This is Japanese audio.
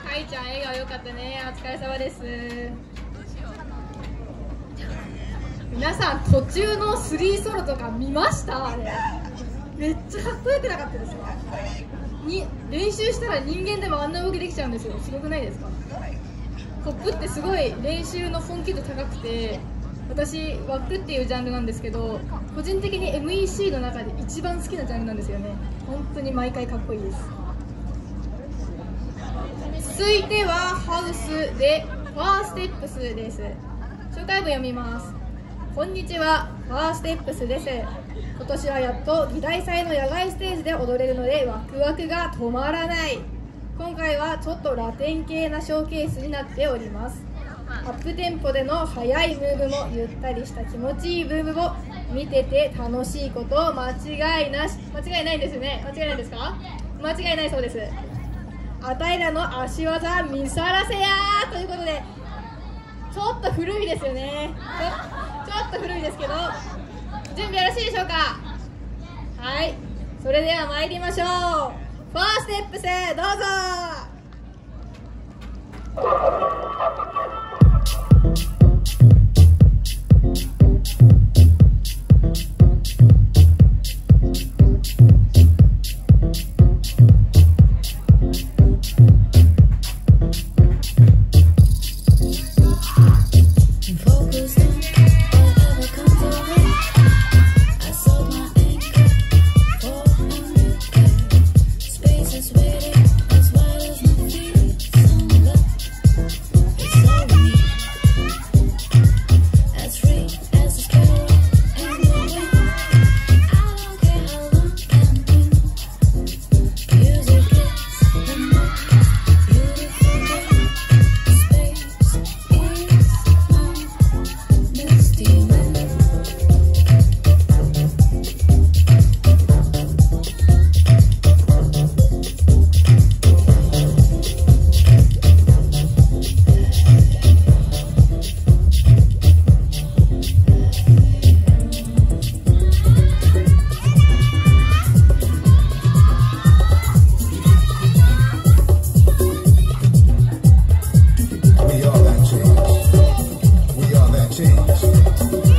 かいちゃん笑顔良かったね。お疲れ様です。皆さん途中のスリーソロとか見ました？あれ。めっちゃかっこよくなかったですか？に練習したら人間でもあんな動きできちゃうんですよ。すごくないですか？コップってすごい練習の本気度高くて私ワックっていうジャンルなんですけど個人的に MEC の中で一番好きなジャンルなんですよね。本当に毎回かっこいいです。続いてはハウスで FirSteps です。紹介文読みます。こんにちは。 FirSteps です。今年はやっと岐大祭の野外ステージで踊れるのでワクワクが止まらない。今回はちょっとラテン系なショーケースになっております。アップテンポでの速いムーブもゆったりした気持ちいいムーブも見てて楽しいこと間違いなし。間違いないんですよね。間違いないですか？間違いないそうです。あたいらの足技見さらせやということでちょっと古いですよね。ちょっと古いですけど準備よろしいでしょうか？はい。それでは参りましょう。ファーステップスどうぞ。Yeah. change.